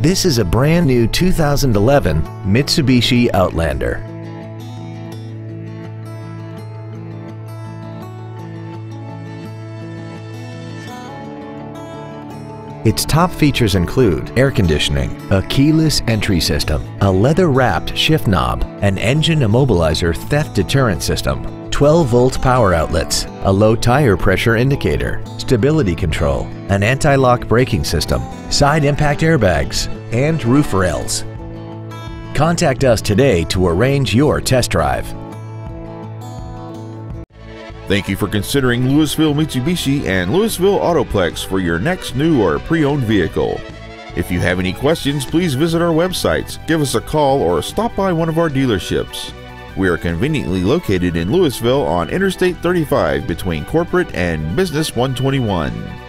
This is a brand new 2011 Mitsubishi Outlander. Its top features include air conditioning, a keyless entry system, a leather-wrapped shift knob, an engine immobilizer theft deterrent system, 12-volt power outlets, a low tire pressure indicator, stability control, an anti-lock braking system, side impact airbags, and roof rails. Contact us today to arrange your test drive. Thank you for considering Lewisville Mitsubishi and Lewisville Autoplex for your next new or pre-owned vehicle. If you have any questions, please visit our websites, give us a call, or stop by one of our dealerships. We are conveniently located in Lewisville on Interstate 35 between Corporate and Business 121.